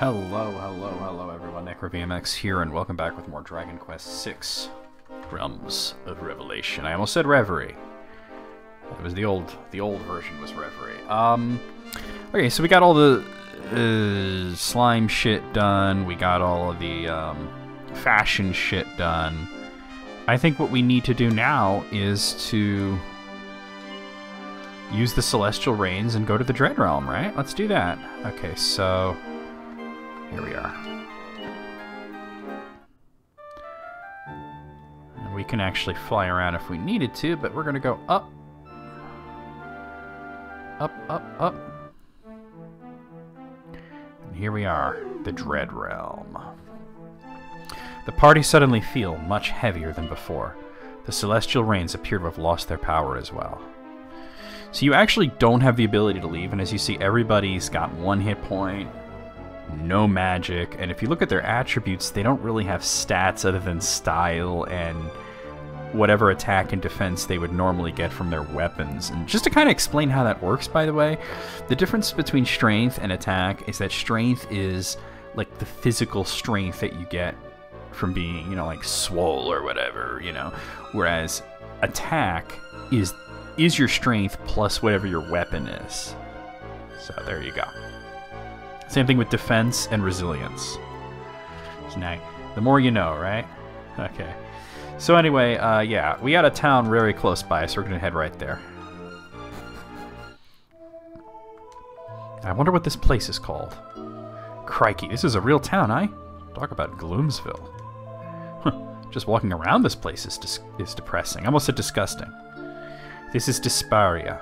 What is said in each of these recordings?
Hello, hello, hello everyone, NecroVMX here, and welcome back with more Dragon Quest VI, Realms of Revelation. I almost said Reverie. It was the old, the old version was Reverie. Um, okay, so we got all the uh, slime shit done, we got all of the um, fashion shit done. I think what we need to do now is to use the Celestial Reins and go to the Dread Realm, right? Let's do that. Okay, so here we are. And we can actually fly around if we needed to, but we're going to go up. Up, up, up. And here we are, the Dread Realm. The party suddenly feel much heavier than before. The Celestial Reins appear to have lost their power as well. So you actually don't have the ability to leave, and as you see, everybody's got one hit point, no magic, and if you look at their attributes, they don't really have stats other than style and whatever attack and defense they would normally get from their weapons. And just to kind of explain how that works, by the way, the difference between strength and attack is that strength is like the physical strength that you get from being, you know, like swole or whatever, you know, whereas attack is is your strength plus whatever your weapon is. So there you go. Same thing with defense and resilience. Now, the more you know, right? Okay. So anyway, uh, yeah, we got a town very close by, so we're gonna head right there. I wonder what this place is called. Crikey, this is a real town, eh? Talk about Gloomsville. Huh. Just walking around this place is, is depressing. I almost said disgusting. This is Desparia.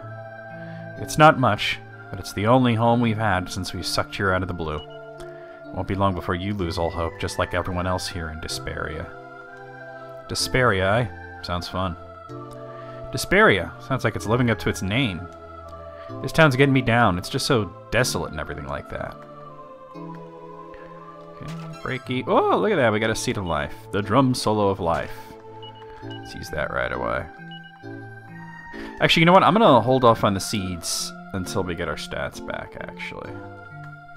It's not much, but it's the only home we've had since we sucked you out of the blue. It Won't be long before you lose all hope, just like everyone else here in Desparia. Desparia, eh? Sounds fun. Desparia. Sounds like it's living up to its name. This town's getting me down. It's just so desolate and everything like that. Okay, breaky. Oh, look at that. We got a seat of life. The drum solo of life. Let's use that right away. Actually, you know what? I'm going to hold off on the seeds until we get our stats back, actually.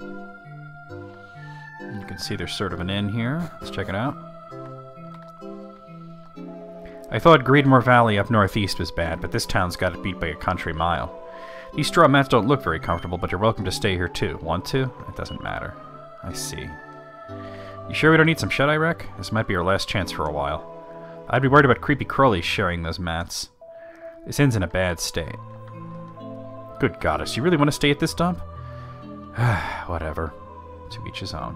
You can see there's sort of an inn here. Let's check it out. I thought Greedmore Valley up northeast was bad, but this town's got it beat by a country mile. These straw mats don't look very comfortable, but you're welcome to stay here too. Want to? It doesn't matter. I see. You sure we don't need some shut-eye wreck? This might be our last chance for a while. I'd be worried about creepy Crowley sharing those mats. This inn's in a bad state. Good goddess, you really want to stay at this dump? Whatever. To each his own.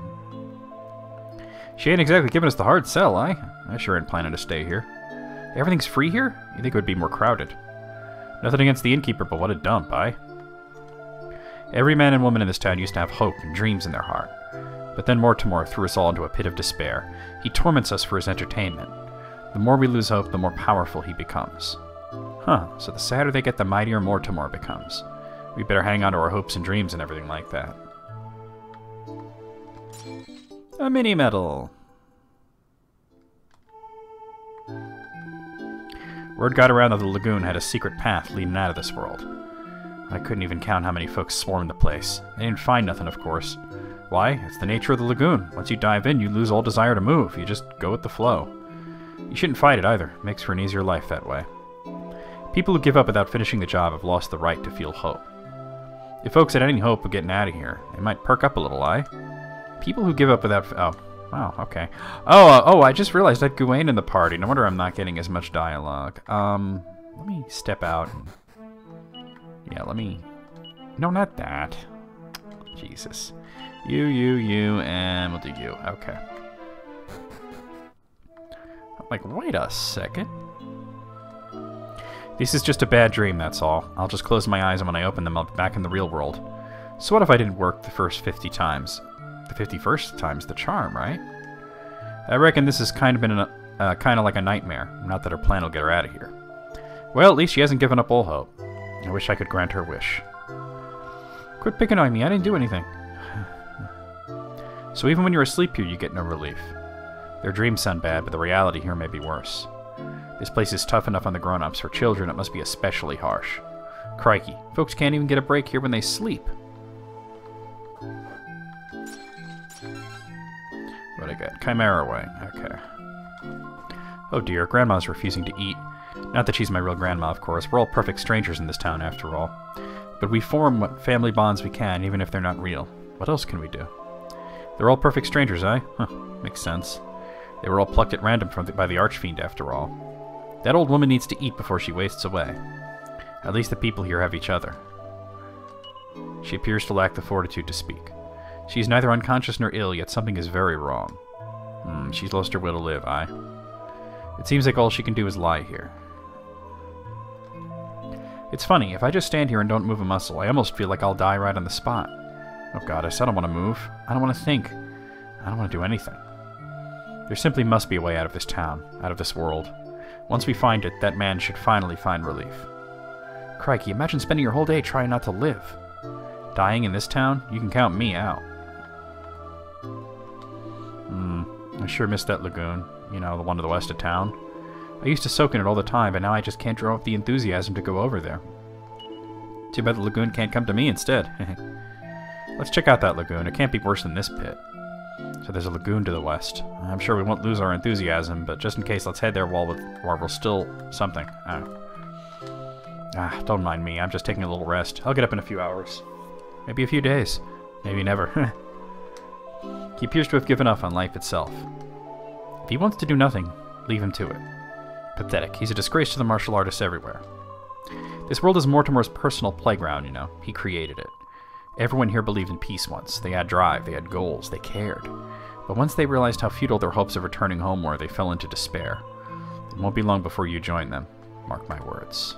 She ain't exactly giving us the hard sell, eh? I sure ain't planning to stay here. Everything's free here? You think it would be more crowded. Nothing against the innkeeper, but what a dump, eh? Every man and woman in this town used to have hope and dreams in their heart. But then Mortimer threw us all into a pit of despair. He torments us for his entertainment. The more we lose hope, the more powerful he becomes. Huh, so the sadder they get, the mightier Mortimer becomes. We better hang on to our hopes and dreams and everything like that. A mini medal. Word got around that the lagoon had a secret path leading out of this world. I couldn't even count how many folks swarmed the place. They didn't find nothing, of course. Why? It's the nature of the lagoon. Once you dive in, you lose all desire to move. You just go with the flow. You shouldn't fight it either. It makes for an easier life that way. People who give up without finishing the job have lost the right to feel hope. If folks had any hope of getting out of here, they might perk up a little, eh? People who give up without... Oh, wow, okay. Oh, uh, oh, I just realized I that Gawain in the party. No wonder I'm not getting as much dialogue. Um, let me step out. And, yeah, let me... No, not that. Jesus. You, you, you, and we'll do you. Okay. I'm like, wait a second. This is just a bad dream, that's all. I'll just close my eyes and when I open them, I'll be back in the real world. So what if I didn't work the first 50 times? The 51st time's the charm, right? I reckon this has kind of been a, uh, kind of like a nightmare. Not that her plan will get her out of here. Well, at least she hasn't given up all hope. I wish I could grant her wish. Quit picking on me, I didn't do anything. so even when you're asleep here, you get no relief. Their dreams sound bad, but the reality here may be worse. This place is tough enough on the grown-ups. For children, it must be especially harsh. Crikey, folks can't even get a break here when they sleep. what I get? Chimera Way. Okay. Oh dear, Grandma's refusing to eat. Not that she's my real grandma, of course. We're all perfect strangers in this town, after all. But we form what family bonds we can, even if they're not real. What else can we do? They're all perfect strangers, eh? Huh, makes sense. They were all plucked at random from the, by the Archfiend, after all. That old woman needs to eat before she wastes away. At least the people here have each other. She appears to lack the fortitude to speak. She is neither unconscious nor ill, yet something is very wrong. Hmm, she's lost her will to live, aye? It seems like all she can do is lie here. It's funny, if I just stand here and don't move a muscle, I almost feel like I'll die right on the spot. Oh goddess, I don't want to move. I don't want to think. I don't want to do anything. There simply must be a way out of this town, out of this world. Once we find it, that man should finally find relief. Crikey, imagine spending your whole day trying not to live. Dying in this town? You can count me out. Hmm, I sure miss that lagoon. You know, the one to the west of town. I used to soak in it all the time, but now I just can't draw up the enthusiasm to go over there. Too bad the lagoon can't come to me instead. Let's check out that lagoon. It can't be worse than this pit. So there's a lagoon to the west. I'm sure we won't lose our enthusiasm, but just in case, let's head there while, while we're still something. Oh. Ah, don't mind me. I'm just taking a little rest. I'll get up in a few hours. Maybe a few days. Maybe never. he appears to have given up on life itself. If he wants to do nothing, leave him to it. Pathetic. He's a disgrace to the martial artists everywhere. This world is Mortimer's personal playground, you know. He created it. Everyone here believed in peace once. They had drive, they had goals, they cared. But once they realized how futile their hopes of returning home were, they fell into despair. It won't be long before you join them. Mark my words.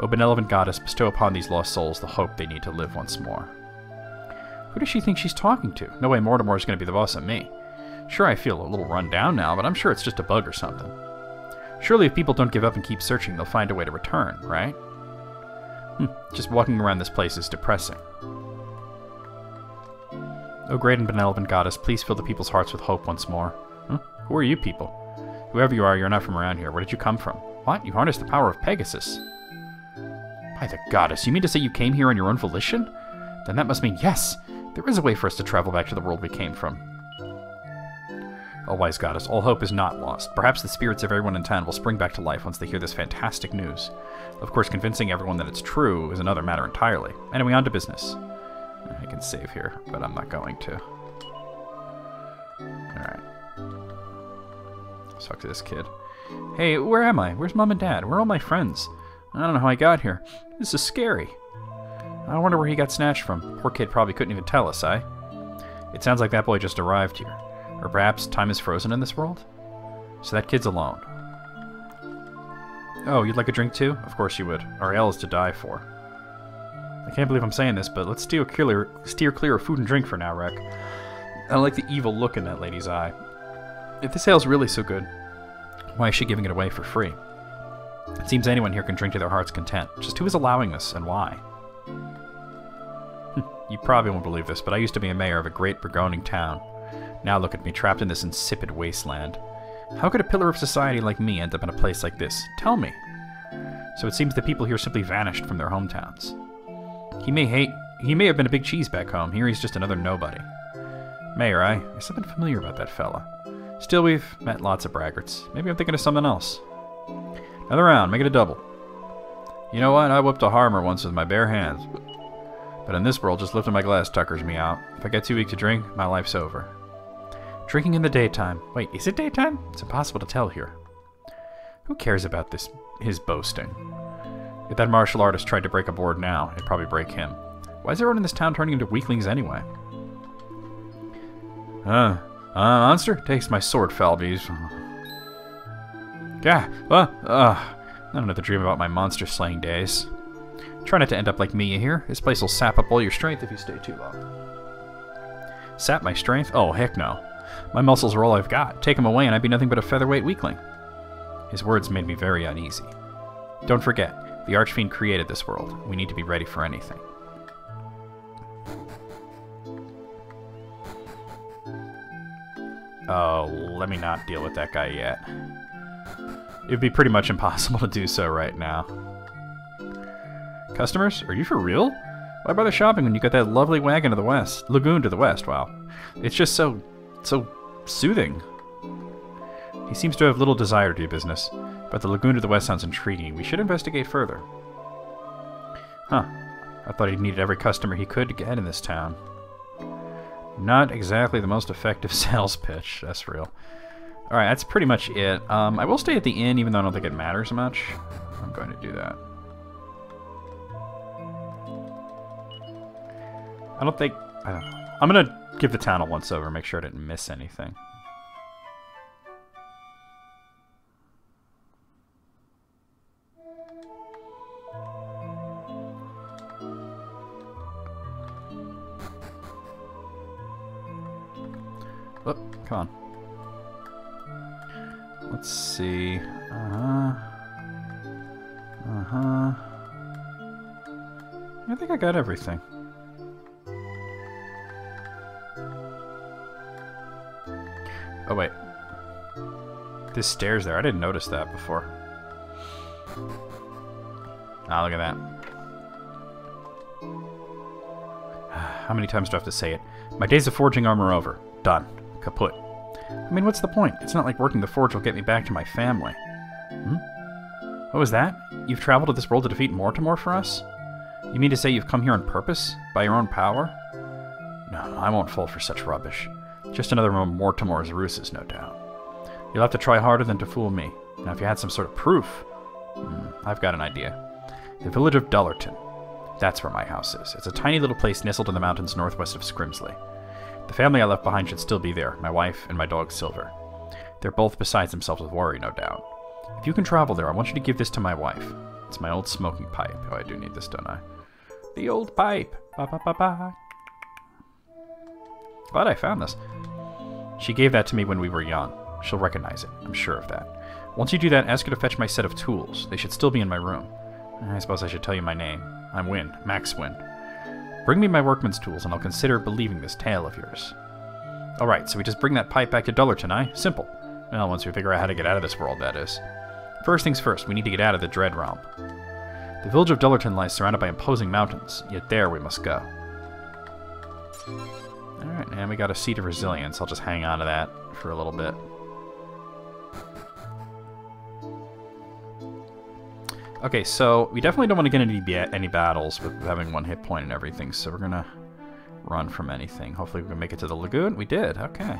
O benevolent goddess, bestow upon these lost souls the hope they need to live once more. Who does she think she's talking to? No way Mortimer is going to be the boss of me. Sure, I feel a little run down now, but I'm sure it's just a bug or something. Surely if people don't give up and keep searching, they'll find a way to return, right? Just walking around this place is depressing. O great and benevolent goddess, please fill the people's hearts with hope once more. Huh? Who are you people? Whoever you are, you're not from around here. Where did you come from? What? You harnessed the power of Pegasus. By the goddess, you mean to say you came here on your own volition? Then that must mean yes, there is a way for us to travel back to the world we came from. O wise goddess, all hope is not lost. Perhaps the spirits of everyone in town will spring back to life once they hear this fantastic news. Of course, convincing everyone that it's true is another matter entirely. Anyway, on to business. I can save here, but I'm not going to. Alright. Let's talk to this kid. Hey, where am I? Where's mom and dad? Where are all my friends? I don't know how I got here. This is scary. I wonder where he got snatched from. Poor kid probably couldn't even tell us, eh? It sounds like that boy just arrived here. Or perhaps time is frozen in this world? So that kid's alone. Oh, you'd like a drink too? Of course you would. Our ale is to die for. I can't believe I'm saying this, but let's steer clear, steer clear of food and drink for now, Rek. I like the evil look in that lady's eye. If this ale's really so good, why is she giving it away for free? It seems anyone here can drink to their heart's content. Just who is allowing this, and why? you probably won't believe this, but I used to be a mayor of a great burgeoning town. Now look at me, trapped in this insipid wasteland. How could a pillar of society like me end up in a place like this? Tell me. So it seems the people here simply vanished from their hometowns. He may hate. He may have been a big cheese back home. Here he's just another nobody. Mayor, I. There's something familiar about that fella. Still, we've met lots of braggarts. Maybe I'm thinking of something else. Another round, make it a double. You know what? I whipped a harmer once with my bare hands. But in this world, just lifting my glass tuckers me out. If I get too weak to drink, my life's over. Drinking in the daytime. Wait, is it daytime? It's impossible to tell here. Who cares about this, his boasting? If that martial artist tried to break a board now, it'd probably break him. Why is everyone in this town turning into weaklings anyway? Uh, uh, monster? Takes my sword, Falvies. Gah, uh, uh, I don't have to dream about my monster slaying days. Try not to end up like Mia here. This place will sap up all your strength if you stay too long. Sap my strength? Oh, heck no. My muscles are all I've got. Take them away and I'd be nothing but a featherweight weakling. His words made me very uneasy. Don't forget, the Archfiend created this world. We need to be ready for anything. Oh, let me not deal with that guy yet. It would be pretty much impossible to do so right now. Customers? Are you for real? Why bother shopping when you got that lovely wagon to the west? Lagoon to the west, wow. It's just so, so soothing. He seems to have little desire to do business, but the lagoon to the west sounds intriguing. We should investigate further. Huh. I thought he needed every customer he could to get in this town. Not exactly the most effective sales pitch, that's real. Alright, that's pretty much it. Um, I will stay at the inn, even though I don't think it matters much. I'm going to do that. I don't think... I don't know. I'm going to give the town a once-over, make sure I didn't miss anything. Oh, come on. Let's see. Uh-huh. Uh-huh. I think I got everything. Oh, wait. This stairs there, I didn't notice that before. Ah, look at that. How many times do I have to say it? My days of forging armor over. Done. Kaput. I mean, what's the point? It's not like working the forge will get me back to my family. Hmm? What was that? You've traveled to this world to defeat Mortimer for us? You mean to say you've come here on purpose? By your own power? No, I won't fall for such rubbish. Just another of Mortimer's ruses, no doubt. You'll have to try harder than to fool me. Now, if you had some sort of proof... Hmm, I've got an idea. The village of Dullerton. That's where my house is. It's a tiny little place nestled in the mountains northwest of Scrimsley. The family I left behind should still be there, my wife and my dog Silver. They're both besides themselves with worry, no doubt. If you can travel there, I want you to give this to my wife. It's my old smoking pipe. Oh, I do need this, don't I? The old pipe. Ba ba ba ba. Glad I found this. She gave that to me when we were young. She'll recognize it. I'm sure of that. Once you do that, ask her to fetch my set of tools. They should still be in my room. I suppose I should tell you my name. I'm Wynn, Max Wynn. Bring me my workman's tools, and I'll consider believing this tale of yours. Alright, so we just bring that pipe back to Dullerton, eh? Simple. Well, once we figure out how to get out of this world, that is. First things first, we need to get out of the Dread Realm. The village of Dullerton lies surrounded by imposing mountains, yet there we must go. Alright, and we got a Seed of Resilience. I'll just hang on to that for a little bit. Okay, so we definitely don't want to get into any battles with having one hit point and everything, so we're going to run from anything. Hopefully we can make it to the lagoon. We did, okay.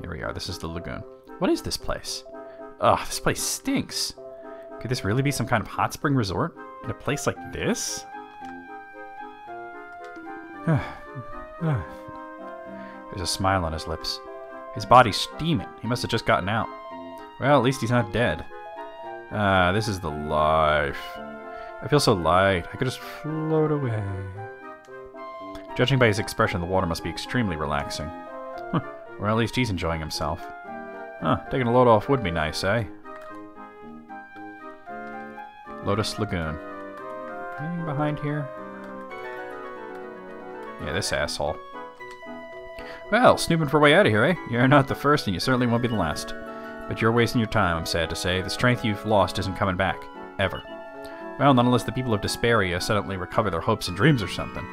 Here we are, this is the lagoon. What is this place? Ugh, this place stinks. Could this really be some kind of hot spring resort? In a place like this? There's a smile on his lips. His body's steaming. He must have just gotten out. Well, at least he's not dead. Ah, this is the life. I feel so light. I could just float away. Judging by his expression, the water must be extremely relaxing. Huh. Or at least he's enjoying himself. Huh, taking a load off would be nice, eh? Lotus Lagoon. Anything behind here? Yeah, this asshole. Well, snooping for a way out of here, eh? You're not the first, and you certainly won't be the last. But you're wasting your time, I'm sad to say. The strength you've lost isn't coming back. Ever. Well, not unless the people of Desperia suddenly recover their hopes and dreams or something.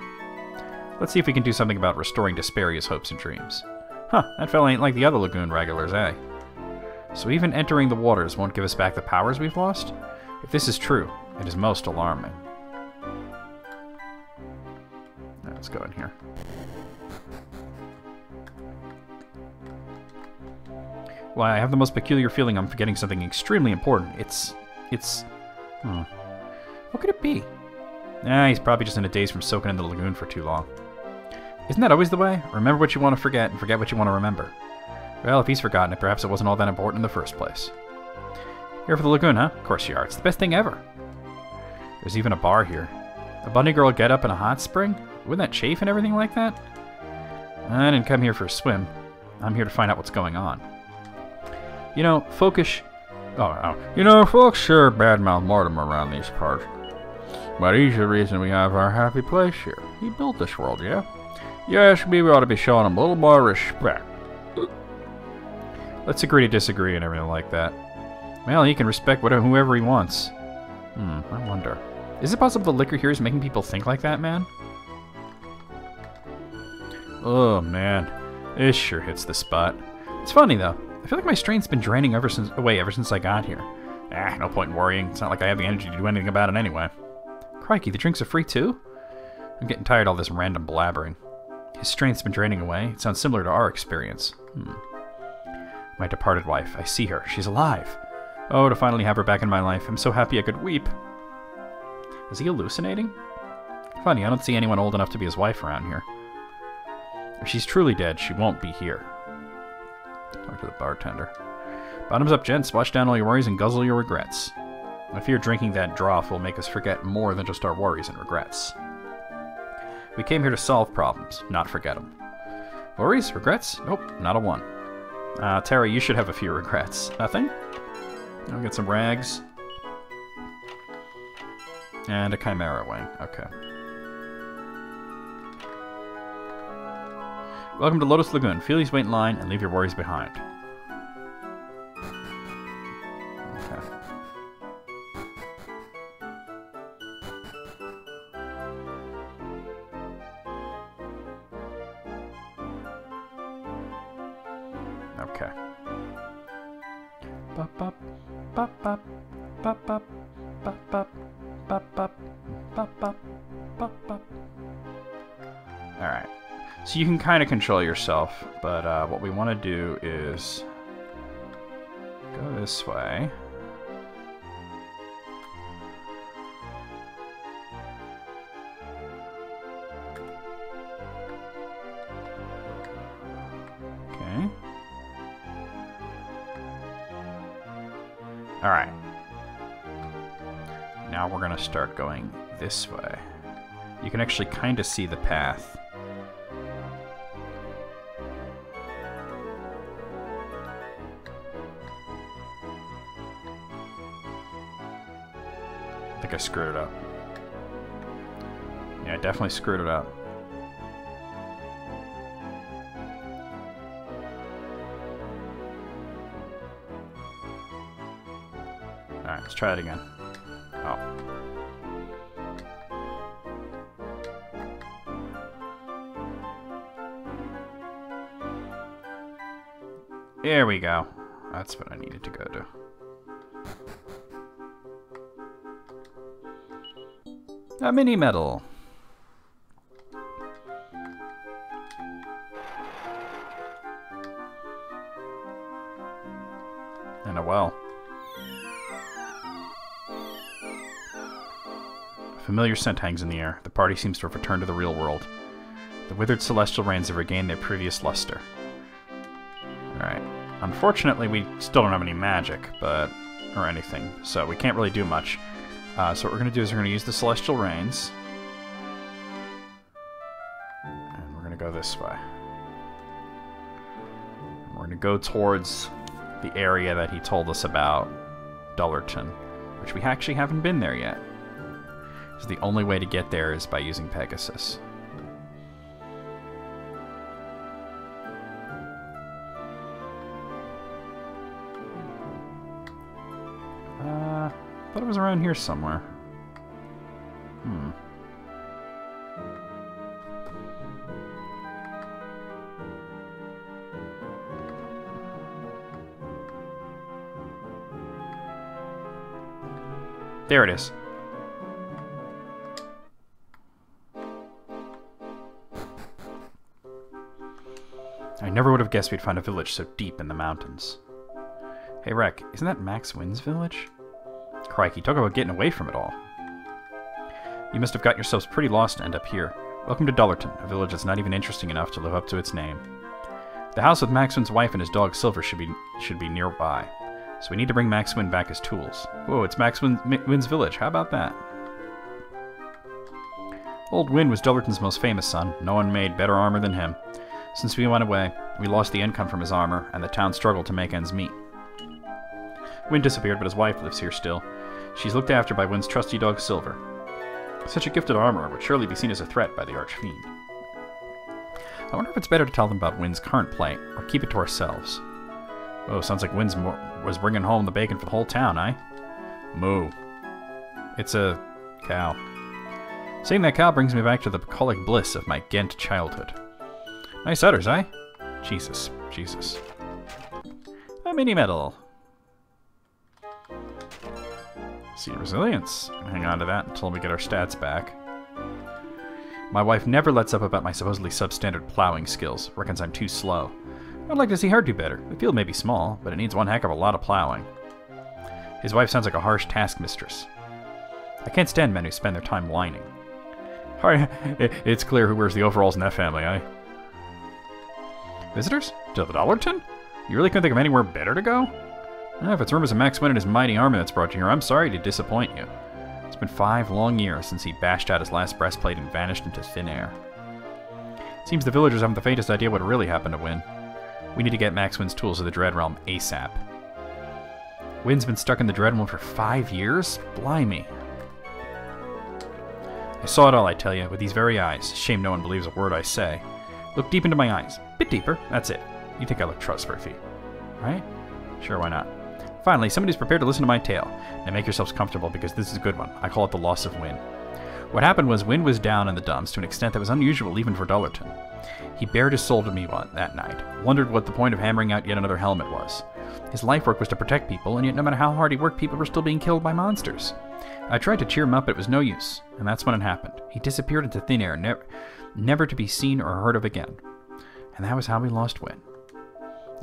Let's see if we can do something about restoring Desperia's hopes and dreams. Huh, that fella ain't like the other Lagoon regulars, eh? So even entering the waters won't give us back the powers we've lost? If this is true, it is most alarming. Let's go in here. Why, I have the most peculiar feeling I'm forgetting something extremely important. It's... it's... Hmm. What could it be? Ah, he's probably just in a daze from soaking in the lagoon for too long. Isn't that always the way? Remember what you want to forget and forget what you want to remember. Well, if he's forgotten it, perhaps it wasn't all that important in the first place. Here for the lagoon, huh? Of course you are. It's the best thing ever. There's even a bar here. A bunny girl get up in a hot spring? Wouldn't that chafe and everything like that? I didn't come here for a swim. I'm here to find out what's going on. You know, folkish... Oh, oh. You know, folks sure badmouth Mortimer around these parts. But he's the reason we have our happy place here. He built this world, yeah? Yes, maybe we ought to be showing him a little more respect. Let's agree to disagree and everything like that. Well, he can respect whatever, whoever he wants. Hmm, I wonder. Is it possible the liquor here is making people think like that, man? Oh, man. This sure hits the spot. It's funny though. I feel like my strength's been draining ever since away ever since I got here. Ah, no point in worrying. It's not like I have the energy to do anything about it anyway. Crikey, the drinks are free too? I'm getting tired of all this random blabbering. His strength's been draining away. It sounds similar to our experience. Hmm. My departed wife. I see her. She's alive. Oh, to finally have her back in my life. I'm so happy I could weep. Is he hallucinating? Funny, I don't see anyone old enough to be his wife around here. If she's truly dead, she won't be here. Talk to the bartender. Bottoms up, gents. Wash down all your worries and guzzle your regrets. I fear drinking that draught will make us forget more than just our worries and regrets. We came here to solve problems, not forget them. Worries? Regrets? Nope, not a one. Uh, Terry, you should have a few regrets. Nothing? I'll get some rags. And a chimera wing. Okay. Welcome to Lotus Lagoon. Feelies wait in line and leave your worries behind. Okay. Okay. Bop. Alright. So you can kind of control yourself, but uh, what we want to do is go this way. Okay. Alright. Now we're going to start going this way. You can actually kind of see the path. Think I screwed it up. Yeah, I definitely screwed it up. Alright, let's try it again. Oh. There we go. That's what I needed to go to. A mini medal. And a well. A familiar scent hangs in the air. The party seems to have returned to the real world. The withered celestial reins have regained their previous luster. Alright. Unfortunately, we still don't have any magic, but... or anything, so we can't really do much. Uh, so what we're going to do is we're going to use the Celestial Reins. And we're going to go this way. And we're going to go towards the area that he told us about, Dullerton, which we actually haven't been there yet. So the only way to get there is by using Pegasus. Was around here somewhere. Hmm. There it is. I never would have guessed we'd find a village so deep in the mountains. Hey, Rek, isn't that Max Wynn's village? Crikey, talk about getting away from it all. You must have got yourselves pretty lost to end up here. Welcome to Dullerton, a village that's not even interesting enough to live up to its name. The house with Max Wynn's wife and his dog Silver should be should be nearby, so we need to bring Maxwin back his tools. Whoa, it's Max Wynn's village. How about that? Old Wynn was Dullerton's most famous son. No one made better armor than him. Since we went away, we lost the income from his armor, and the town struggled to make ends meet. Wynn disappeared, but his wife lives here still. She's looked after by Wynn's trusty dog Silver. Such a gifted armorer would surely be seen as a threat by the Archfiend. I wonder if it's better to tell them about Wynn's current plight, or keep it to ourselves. Oh, sounds like Wynn's was bringing home the bacon for the whole town, eh? Moo. It's a cow. Seeing that cow brings me back to the bucolic bliss of my Ghent childhood. Nice udders, eh? Jesus. Jesus. A mini medal. See resilience. Hang on to that until we get our stats back. My wife never lets up about my supposedly substandard plowing skills, reckons I'm too slow. I'd like to see her do better. The field may be small, but it needs one heck of a lot of plowing. His wife sounds like a harsh taskmistress. I can't stand men who spend their time whining. It's clear who wears the overalls in that family, eh? Visitors? To the Dullerton? You really couldn't think of anywhere better to go? Ah, if it's rumors of Max Wynn and his mighty army that's brought you here, I'm sorry to disappoint you. It's been five long years since he bashed out his last breastplate and vanished into thin air. It seems the villagers haven't the faintest idea what really happened to Wynn. We need to get Max Wynn's tools to the Dread Realm ASAP. Wynn's been stuck in the Dread Realm for five years? Blimey. I saw it all, I tell you, with these very eyes. Shame no one believes a word I say. Look deep into my eyes. Bit deeper, that's it. You think I look trustworthy, right? Sure, why not? Finally, somebody's prepared to listen to my tale. Now make yourselves comfortable because this is a good one. I call it the loss of Wynn. What happened was Wynn was down in the dumps to an extent that was unusual even for Dullerton. He bared his soul to me that night, wondered what the point of hammering out yet another helmet was. His life work was to protect people, and yet no matter how hard he worked, people were still being killed by monsters. I tried to cheer him up, but it was no use, and that's when it happened. He disappeared into thin air, never, never to be seen or heard of again. And that was how we lost Wynn.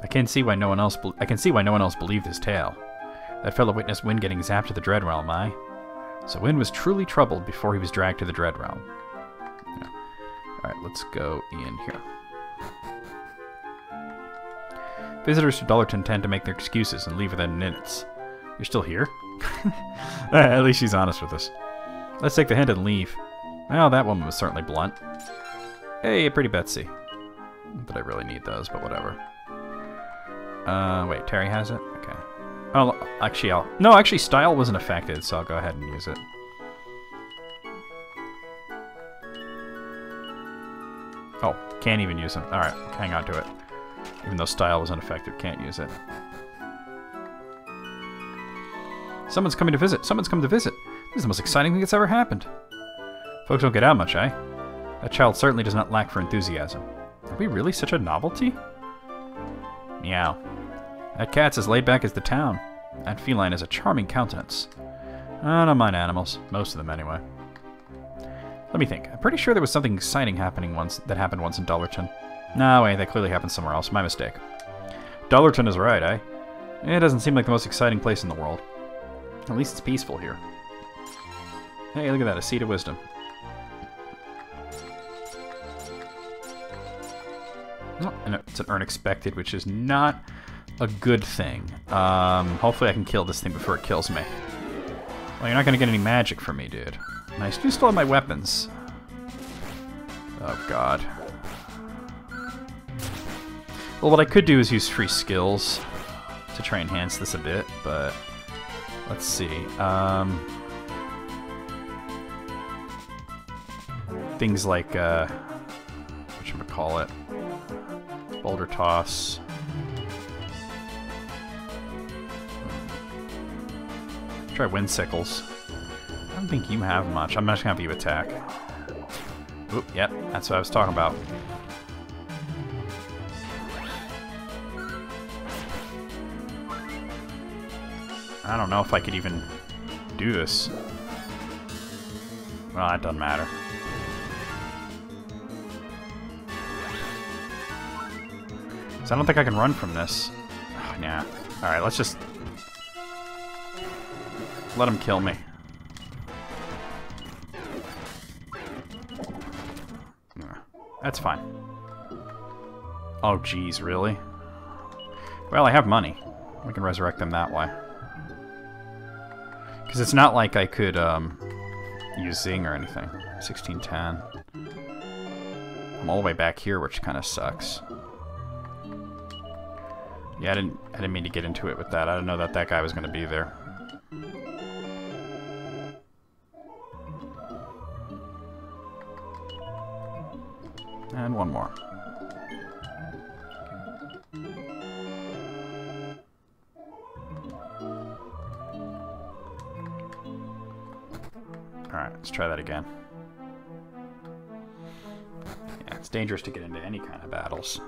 I can see why no one else. I can see why no one else believed his tale. That fellow witnessed Wynn getting zapped to the Dread Realm, I. So Wynn was truly troubled before he was dragged to the Dread Realm. Yeah. All right, let's go in here. Visitors to Dullerton tend to make their excuses and leave within minutes. You're still here? Eh, at least she's honest with us. Let's take the hint and leave. Well, that woman was certainly blunt. Hey, pretty Betsy. That I really need those, but whatever. Uh, wait, Terry has it? Okay. Oh, actually, I'll... No, actually, style wasn't affected, so I'll go ahead and use it. Oh, can't even use them. Alright, hang on to it. Even though style was unaffected, can't use it. Someone's coming to visit. Someone's come to visit. This is the most exciting thing that's ever happened. Folks don't get out much, eh? That child certainly does not lack for enthusiasm. Are we really such a novelty? Meow. That cat's as laid back as the town. That feline has a charming countenance. I don't mind animals. Most of them, anyway. Let me think. I'm pretty sure there was something exciting happening once that happened once in Dullerton. No, wait, that clearly happened somewhere else. My mistake. Dullerton is right, eh? It doesn't seem like the most exciting place in the world. At least it's peaceful here. Hey, look at that, a seed of wisdom. Oh, and it's an unexpected, which is not a good thing. Um, hopefully I can kill this thing before it kills me. Well, you're not gonna get any magic from me, dude. Nice. Still have my weapons. Oh, God. Well, what I could do is use free skills to try and enhance this a bit, but let's see. Um, things like, uh, what should we call it? Boulder toss. Try wind sickles. I don't think you have much. I'm just gonna have you attack. Oop, yep, that's what I was talking about. I don't know if I could even do this. Well, it doesn't matter. So I don't think I can run from this. Oh, nah. Alright, let's just... Let him kill me. That's fine. Oh, geez, really? Well, I have money. We can resurrect them that way. Because it's not like I could um, use Zing or anything. 1610. I'm all the way back here, which kind of sucks. Yeah, I didn't, I didn't mean to get into it with that. I didn't know that that guy was going to be there. One more. Alright, let's try that again. Yeah, it's dangerous to get into any kind of battles.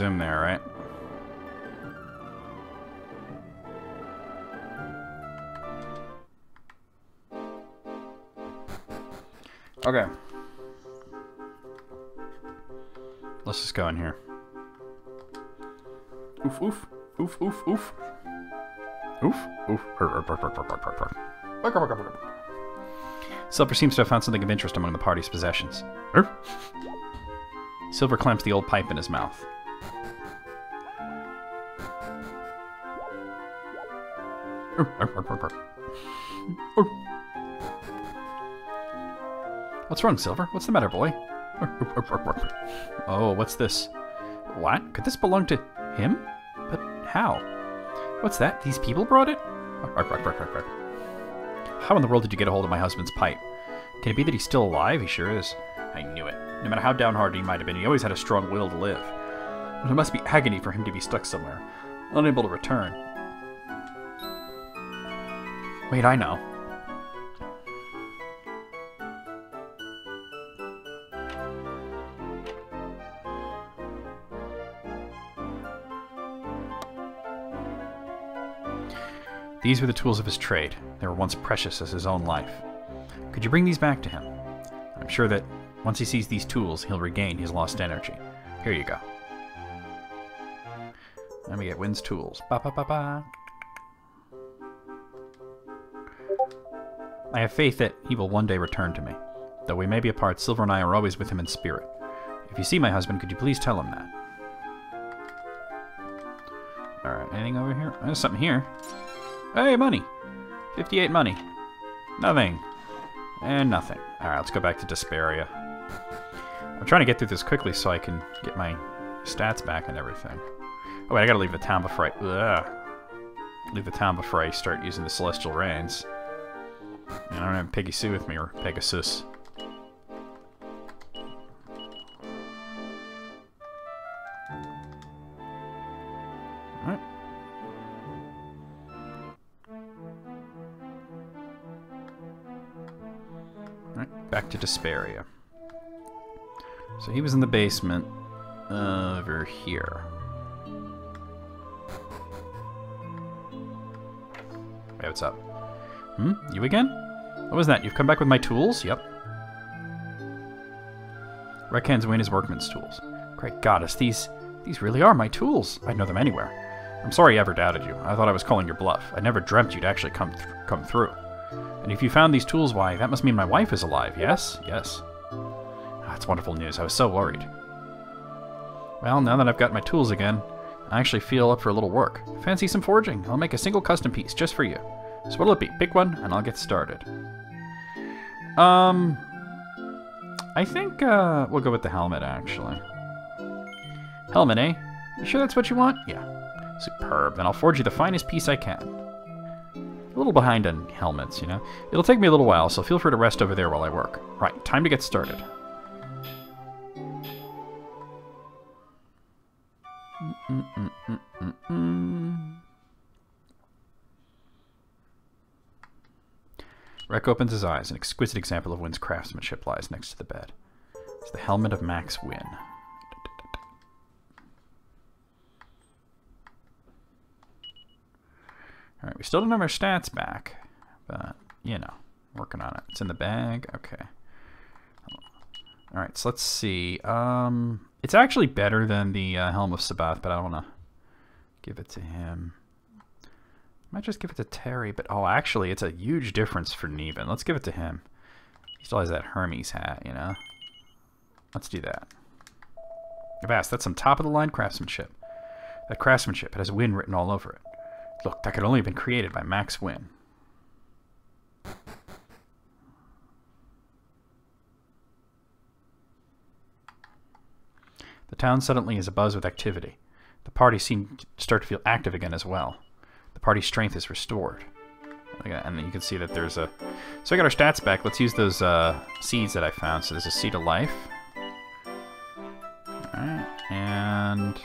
Zoom there, right? Okay. Let's just go in here. Oof, oof, oof, oof, oof. Oof, oof. Silver seems to have found something of interest among the party's possessions. Silver clamps the old pipe in his mouth. What's wrong, Silver? What's the matter, boy? oh, what's this? What? Could this belong to him? But how? What's that? These people brought it? How in the world did you get a hold of my husband's pipe? Can it be that he's still alive? He sure is. I knew it. No matter how downhearted he might have been, he always had a strong will to live. But it must be agony for him to be stuck somewhere, unable to return. Wait, I know. These were the tools of his trade. They were once precious as his own life. Could you bring these back to him? I'm sure that once he sees these tools, he'll regain his lost energy. Here you go. Let me get Wynn's tools. Ba ba ba ba. I have faith that he will one day return to me. Though we may be apart, Silver and I are always with him in spirit. If you see my husband, could you please tell him that? Alright, anything over here? Oh, there's something here. Hey, money! 58 money. Nothing. And nothing. Alright, let's go back to Desperia. I'm trying to get through this quickly so I can get my stats back and everything. Oh wait, I gotta leave the town before I... Ugh. Leave the town before I start using the Celestial Reins. I don't have Peggy Sue with me, or Pegasus. Alright. Alright, back to Desperia. So he was in the basement over here. Hey, what's up? Hmm? You again? What was that? You've come back with my tools? Yep. Rekhan's Wayne is workman's tools. Great goddess, these these really are my tools. I'd know them anywhere. I'm sorry I ever doubted you. I thought I was calling your bluff. I never dreamt you'd actually come th come through. And if you found these tools, why, that must mean my wife is alive, yes? Yes. That's wonderful news. I was so worried. Well, now that I've got my tools again, I actually feel up for a little work. Fancy some forging? I'll make a single custom piece just for you. So what'll it be? Pick one, and I'll get started. Um, I think uh, we'll go with the helmet, actually. Helmet, eh? You sure that's what you want? Yeah. Superb. Then I'll forge you the finest piece I can. A little behind on helmets, you know? It'll take me a little while, so feel free to rest over there while I work. Right, time to get started. Rek opens his eyes. An exquisite example of Wynn's craftsmanship lies next to the bed. It's the helmet of Max Wynn. Alright, we still don't have our stats back, but, you know, working on it. It's in the bag. Okay. Alright, so let's see. Um, it's actually better than the uh, Helm of Sabbath, but I don't want to give it to him. Might just give it to Terry, but oh, actually, it's a huge difference for Nevan. Let's give it to him. He still has that Hermes hat, you know? Let's do that. Avast, that's some top-of-the-line craftsmanship. That craftsmanship, it has Wynn written all over it. Look, that could only have been created by Max Wynn. The town suddenly is abuzz with activity. The party seem to start to feel active again as well. The party's strength is restored. And you can see that there's a... So I got our stats back. Let's use those uh, seeds that I found. So there's a seed of life. Alright, and...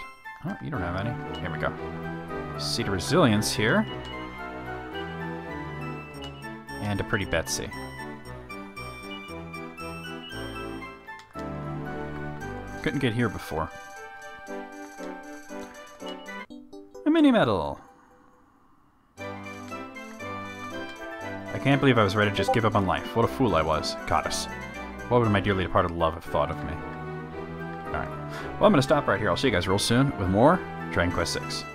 Oh, you don't have any. Here we go. Seed of Resilience here. And a pretty Betsy. Couldn't get here before. A mini medal. I can't believe I was ready to just give up on life. What a fool I was. Goddess. What would my dearly departed love have thought of me? Alright. Well, I'm going to stop right here. I'll see you guys real soon with more Dragon Quest VI.